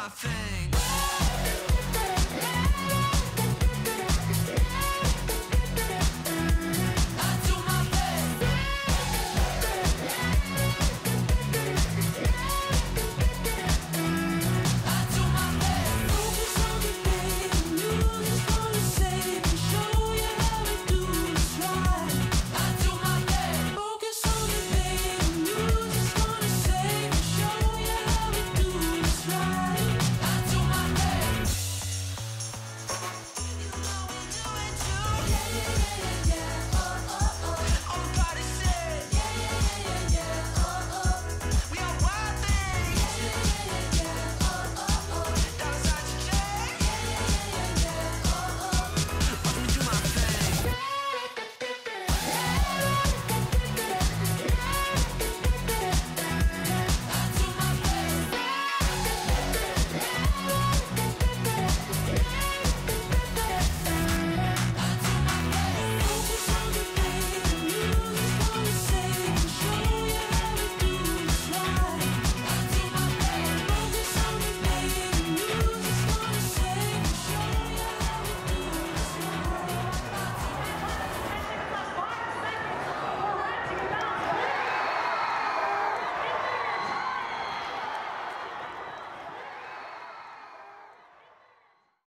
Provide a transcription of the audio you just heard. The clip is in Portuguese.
my thing.